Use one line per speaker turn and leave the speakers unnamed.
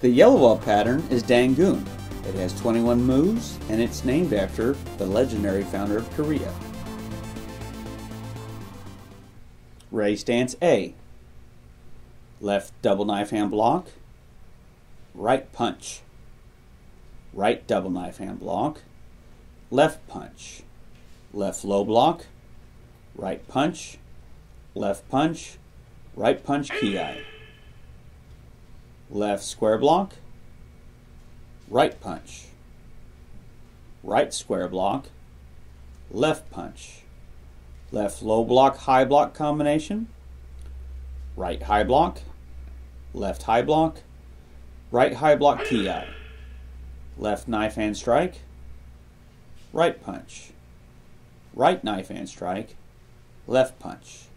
The yellow belt pattern is Dangun. It has 21 moves and it's named after the legendary founder of Korea. Ray stance A. Left double knife hand block. Right punch. Right double knife hand block. Left punch. Left low block. Right punch. Left punch. Right punch kiai. Left square block. Right punch. Right square block. Left punch. Left low block, high block combination. Right high block. Left high block. Right high block kiai. Left knife hand strike. Right punch. Right knife hand strike. Left punch.